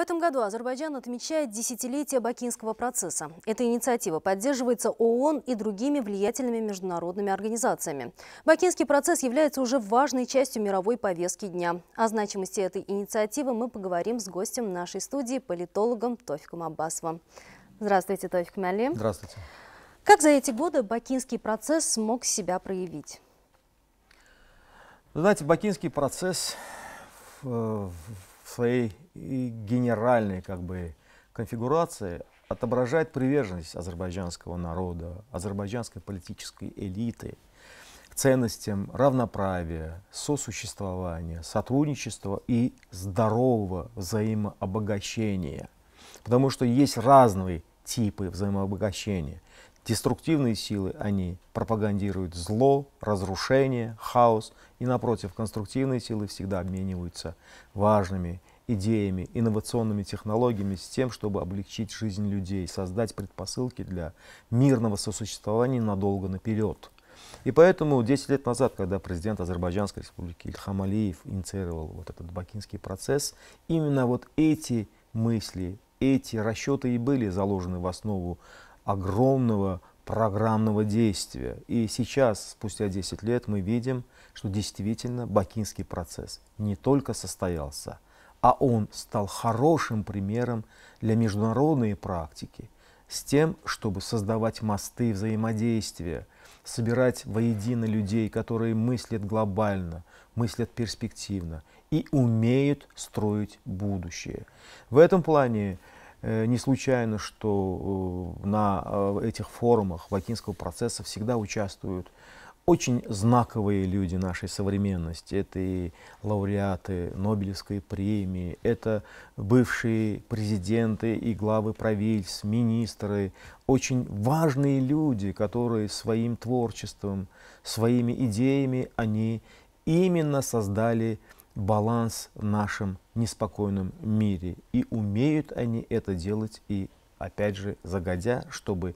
этом году Азербайджан отмечает десятилетие Бакинского процесса. Эта инициатива поддерживается ООН и другими влиятельными международными организациями. Бакинский процесс является уже важной частью мировой повестки дня. О значимости этой инициативы мы поговорим с гостем нашей студии, политологом Тофиком Аббасовым. Здравствуйте, Тофик Мяли. Здравствуйте. Как за эти годы Бакинский процесс смог себя проявить? Вы знаете, Бакинский процесс в своей генеральной как бы, конфигурации отображает приверженность азербайджанского народа, азербайджанской политической элиты к ценностям равноправия, сосуществования, сотрудничества и здорового взаимообогащения. Потому что есть разные типы взаимообогащения. Деструктивные силы, они пропагандируют зло, разрушение, хаос. И напротив, конструктивные силы всегда обмениваются важными идеями, инновационными технологиями с тем, чтобы облегчить жизнь людей, создать предпосылки для мирного сосуществования надолго наперед. И поэтому 10 лет назад, когда президент Азербайджанской республики Ильхам Алиев инициировал вот этот бакинский процесс, именно вот эти мысли, эти расчеты и были заложены в основу огромного программного действия. И сейчас, спустя 10 лет, мы видим, что действительно бакинский процесс не только состоялся, а он стал хорошим примером для международной практики с тем, чтобы создавать мосты взаимодействия, собирать воедино людей, которые мыслят глобально, мыслят перспективно и умеют строить будущее. В этом плане э, не случайно, что э, на э, этих форумах Бакинского процесса всегда участвуют очень знаковые люди нашей современности. Это и лауреаты Нобелевской премии, это бывшие президенты и главы правительств, министры, очень важные люди, которые своим творчеством, своими идеями, они именно создали баланс в нашем неспокойном мире. И умеют они это делать и, опять же, загодя, чтобы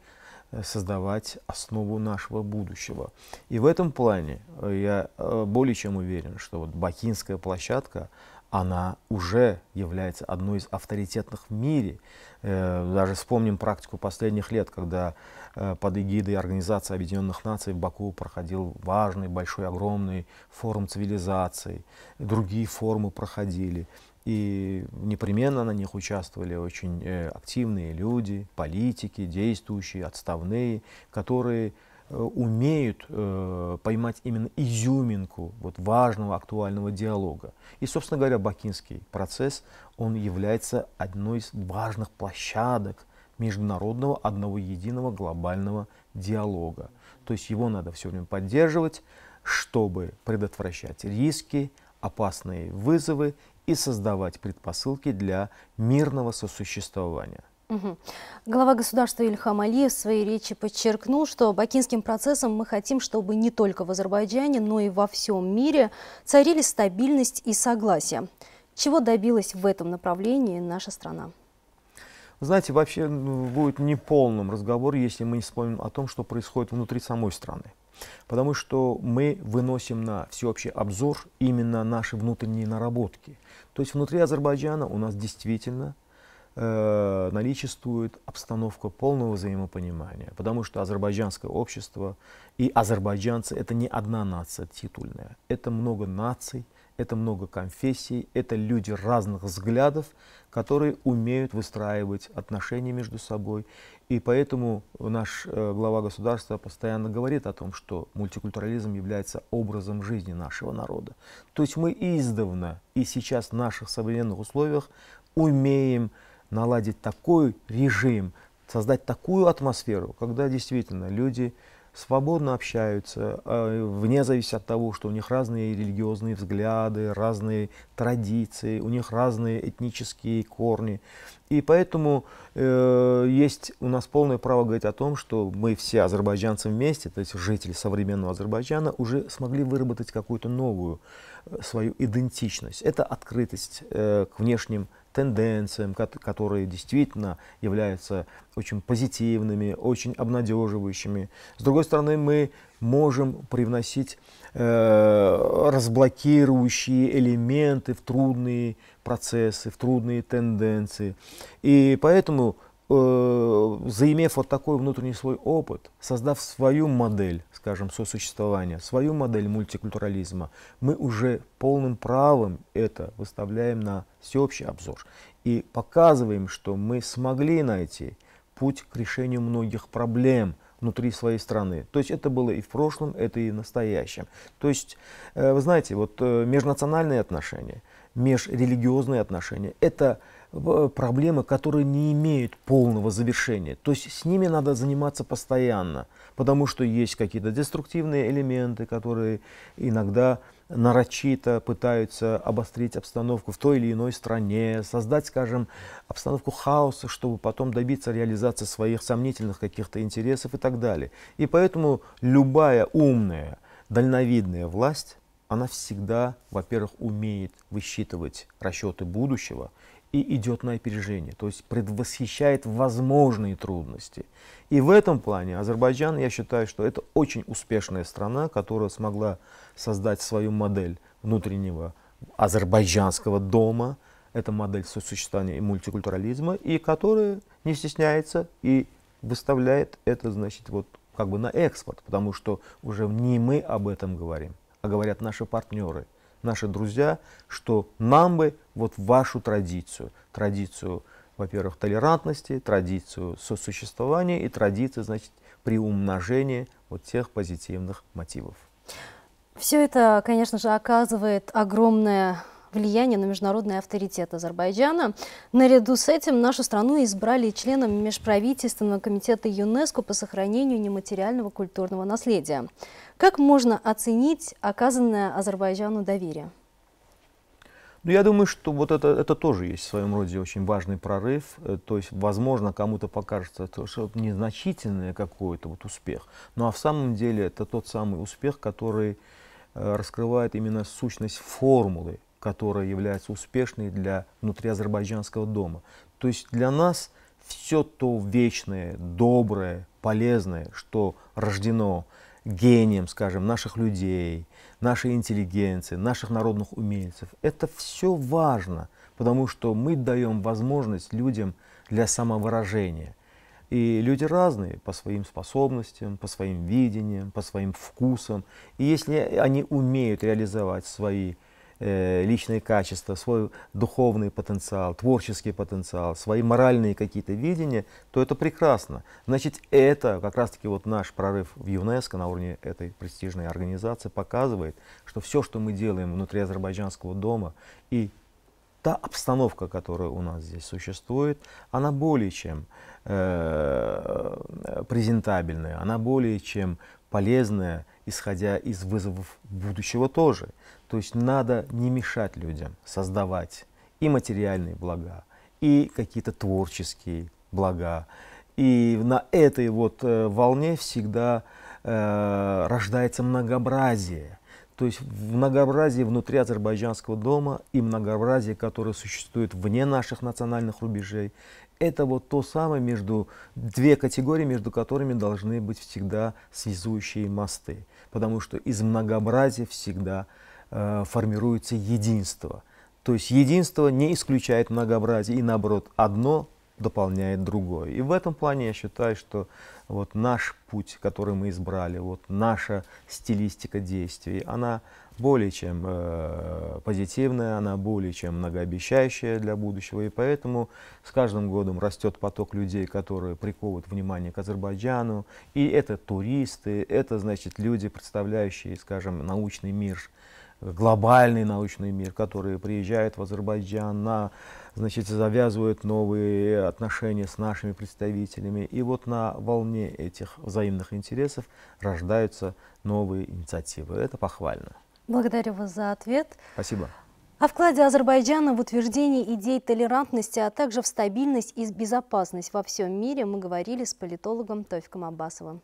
создавать основу нашего будущего. И в этом плане э, я э, более чем уверен, что вот Бакинская площадка, она уже является одной из авторитетных в мире. Даже вспомним практику последних лет, когда под эгидой Организации Объединенных Наций в Баку проходил важный, большой, огромный форум цивилизаций. Другие форумы проходили. И непременно на них участвовали очень э, активные люди, политики, действующие, отставные, которые э, умеют э, поймать именно изюминку вот, важного актуального диалога. И, собственно говоря, Бакинский процесс, он является одной из важных площадок международного одного единого глобального диалога. То есть его надо все время поддерживать, чтобы предотвращать риски, опасные вызовы и создавать предпосылки для мирного сосуществования. Угу. Глава государства Ильхам Алиев в своей речи подчеркнул, что бакинским процессом мы хотим, чтобы не только в Азербайджане, но и во всем мире царили стабильность и согласие. Чего добилась в этом направлении наша страна? Знаете, вообще ну, будет неполным разговор, если мы не вспомним о том, что происходит внутри самой страны. Потому что мы выносим на всеобщий обзор именно наши внутренние наработки. То есть внутри Азербайджана у нас действительно э, наличествует обстановка полного взаимопонимания, потому что азербайджанское общество и азербайджанцы это не одна нация титульная, это много наций, это много конфессий, это люди разных взглядов, которые умеют выстраивать отношения между собой. И поэтому наш э, глава государства постоянно говорит о том, что мультикультурализм является образом жизни нашего народа. То есть мы издавна и сейчас в наших современных условиях умеем наладить такой режим, создать такую атмосферу, когда действительно люди свободно общаются, э, вне зависимости от того, что у них разные религиозные взгляды, разные традиции, у них разные этнические корни. И поэтому э, есть у нас полное право говорить о том, что мы все азербайджанцы вместе, то есть жители современного Азербайджана, уже смогли выработать какую-то новую э, свою идентичность. Это открытость э, к внешним тенденциям, которые действительно являются очень позитивными, очень обнадеживающими. С другой стороны, мы можем привносить э, разблокирующие элементы в трудные процессы, в трудные тенденции. И поэтому заимев вот такой внутренний свой опыт, создав свою модель, скажем, сосуществования, свою модель мультикультурализма, мы уже полным правом это выставляем на всеобщий обзор и показываем, что мы смогли найти путь к решению многих проблем внутри своей страны. То есть это было и в прошлом, это и в настоящем. То есть, э, вы знаете, вот э, межнациональные отношения, межрелигиозные отношения, это проблемы, которые не имеют полного завершения. То есть с ними надо заниматься постоянно, потому что есть какие-то деструктивные элементы, которые иногда нарочито пытаются обострить обстановку в той или иной стране, создать, скажем, обстановку хаоса, чтобы потом добиться реализации своих сомнительных каких-то интересов и так далее. И поэтому любая умная, дальновидная власть, она всегда, во-первых, умеет высчитывать расчеты будущего и идет на опережение, то есть предвосхищает возможные трудности. И в этом плане Азербайджан, я считаю, что это очень успешная страна, которая смогла создать свою модель внутреннего азербайджанского дома, это модель сосуществования и мультикультурализма, и которая не стесняется и выставляет это, значит, вот как бы на экспорт, потому что уже не мы об этом говорим, а говорят наши партнеры – наши друзья, что нам бы вот вашу традицию, традицию, во-первых, толерантности, традицию сосуществования и традицию, значит, приумножения вот тех позитивных мотивов. Все это, конечно же, оказывает огромное влияние на международный авторитет Азербайджана. Наряду с этим нашу страну избрали членом Межправительственного комитета ЮНЕСКО по сохранению нематериального культурного наследия. Как можно оценить оказанное Азербайджану доверие? Ну, я думаю, что вот это, это тоже есть в своем роде очень важный прорыв. Э, то есть, возможно, кому-то покажется, это незначительный какой-то вот успех. Ну, а в самом деле это тот самый успех, который э, раскрывает именно сущность формулы которая является успешной для внутриазербайджанского дома. То есть для нас все то вечное, доброе, полезное, что рождено гением, скажем, наших людей, нашей интеллигенции, наших народных умельцев, это все важно, потому что мы даем возможность людям для самовыражения. И люди разные по своим способностям, по своим видениям, по своим вкусам. И если они умеют реализовать свои личные качества, свой духовный потенциал, творческий потенциал, свои моральные какие-то видения, то это прекрасно. Значит, это как раз-таки вот наш прорыв в ЮНЕСКО на уровне этой престижной организации показывает, что все, что мы делаем внутри азербайджанского дома и та обстановка, которая у нас здесь существует, она более чем э, презентабельная, она более чем полезная, исходя из вызовов будущего тоже. То есть надо не мешать людям создавать и материальные блага, и какие-то творческие блага. И на этой вот э, волне всегда э, рождается многообразие. То есть многообразие внутри азербайджанского дома и многообразие, которое существует вне наших национальных рубежей, это вот то самое между две категории, между которыми должны быть всегда связующие мосты. Потому что из многообразия всегда э, формируется единство. То есть единство не исключает многообразие, и наоборот, одно дополняет другое. И в этом плане я считаю, что вот наш путь, который мы избрали, вот наша стилистика действий, она более чем э, позитивная, она более чем многообещающая для будущего. И поэтому с каждым годом растет поток людей, которые приковывают внимание к Азербайджану. И это туристы, это, значит, люди, представляющие, скажем, научный мир глобальный научный мир, которые приезжают в Азербайджан, на, значит, завязывают новые отношения с нашими представителями. И вот на волне этих взаимных интересов рождаются новые инициативы. Это похвально. Благодарю вас за ответ. Спасибо. О вкладе Азербайджана в утверждение идей толерантности, а также в стабильность и безопасность во всем мире мы говорили с политологом Тойфиком Аббасовым.